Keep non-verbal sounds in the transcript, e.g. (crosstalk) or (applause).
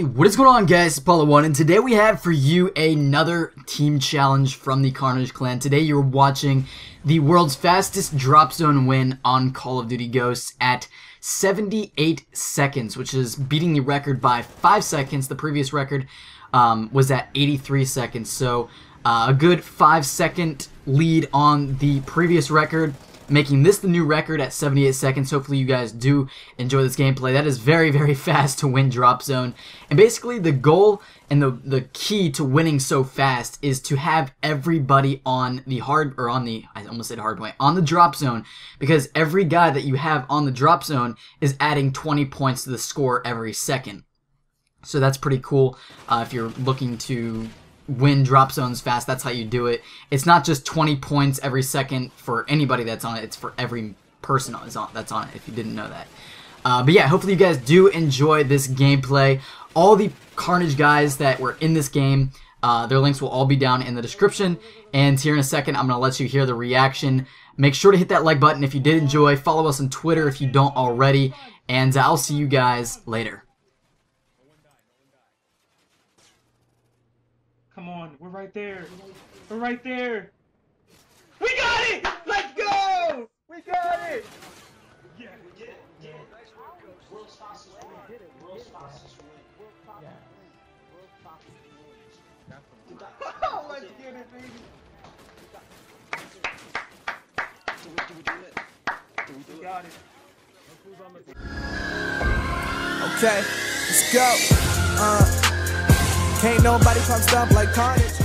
What is going on guys, it's Apollo1 and today we have for you another team challenge from the Karnage Clan. Today you're watching the world's fastest drop zone win on Call of Duty Ghosts at 78 seconds, which is beating the record by 5 seconds. The previous record um, was at 83 seconds, so uh, a good 5 second lead on the previous record making this the new record at 78 seconds. Hopefully you guys do enjoy this gameplay. That is very, very (laughs) fast to win Drop Zone. And basically the goal and the, the key to winning so fast is to have everybody on the hard, or on the, I almost said hard point, on the Drop Zone. Because every guy that you have on the Drop Zone is adding 20 points to the score every second. So that's pretty cool uh, if you're looking to win drop zones fast. That's how you do it. It's not just 20 points every second for anybody that's on it. It's for every person that's on it, if you didn't know that. Uh, but yeah, hopefully you guys do enjoy this gameplay. All the Karnage guys that were in this game, uh, their links will all be down in the description. And here in a second, I'm going to let you hear the reaction. Make sure to hit that like button if you did enjoy. Follow us on Twitter if you don't already. And I'll see you guys later. Come on, we're right there. We're right there. We got it! Let's go! We got it! Yeah, it. Yeah. World's fastest win. World's fastest win. Yeah. Oh, let's get it, baby. Do, we do it? Do we do we got it. Okay, let's go. Uh. Can't nobody talk stuff like carnage.